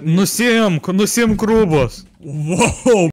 Nusimk, nusimk rūbus. Wow,